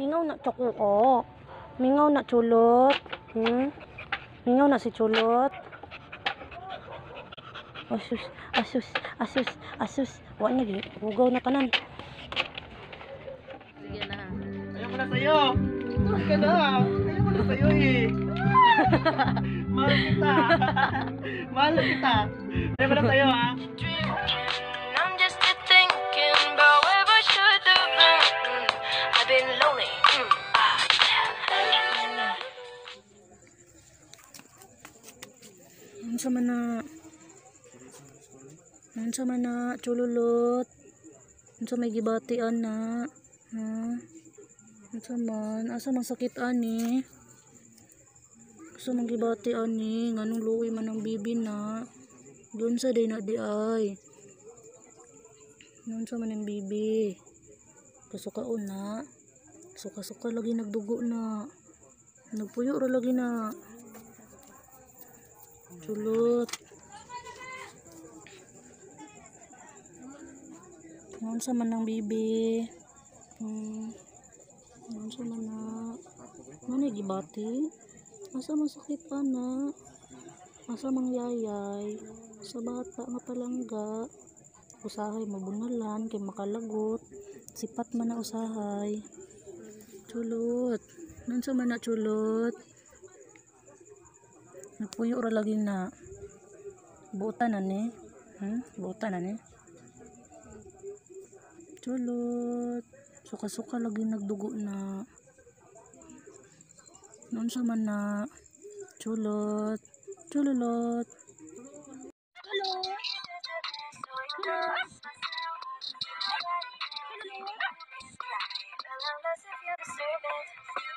Mingaw na ko. Mingaw na chulot. Hmm? Mingaw na si chulot. Asus, asus, asus, asus. Wa na gi. Hugaw na tanan. Sige na. Ayaw ko na sa'yo. Huwag ka na. Ayaw ko na sa'yo eh. Mahal kita. Mahal kita. Ayaw ko na sa'yo ha. Unsa man na? Unsa man na chululot? Unsa may gibatian na? Ha? Unsa man? Asa man sakit ani? Asa man gibati ani? Nganong luwi man ang bibi na? Doon sa day na di ay. Unsa man ang bibi? Kasuka una. Suka-suka lagi nagdugo na. Nagpuyo ra lagi na. Chulot. Noon sa man bibi. Hmm. Noon sa man na. Ano gibati? Asa masakit pa na? Asa mang yayay? Sa bata nga palangga. Usahay mabunalan kay makalagot. Sipat man na usahay. Chulot. Noon sa man na chulot. Nagpuyo ra lagi na. Buta na ni. Hmm? Buta na ni. Chulot. Suka-suka lagi nagdugo na. Noon sa man na. Chulot. Chululot.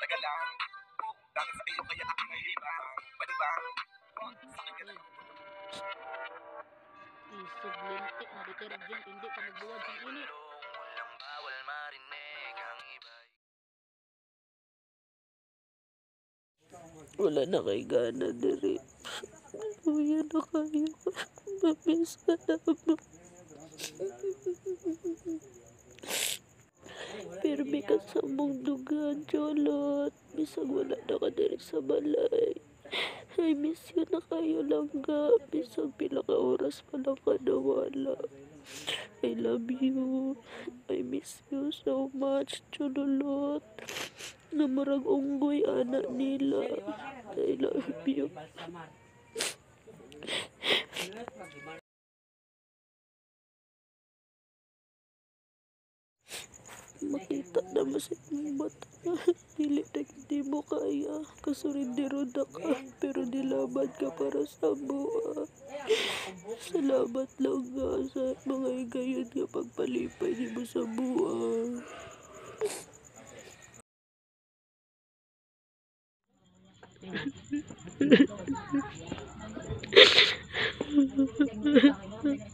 Taga lang. Dahil sa iyo kaya ako nahihibang. Pwede ba? Sakit ka na. Isog lintik na detergent. Hindi ka magbuwad sa init. walang bawal marinig ang iba. Wala na kay gana diri. Kuya na kayo. Mamiss ka na mo. Pirmi ka sa mong dugan, Jolot. Bisag wala na ka diri sa balay. I miss you na kayo lang ga. Bisag pila oras pa lang ka nawala. I love you. I miss you so much, Jolot. Na marag unggoy anak nila. I love you. makita na masay mong bata dili na hindi mo kaya. Kasurindiro na ka pero nilaban ka para sa buha salamat lang nga sa mga higayon nga pagpalipay ni mo sa buha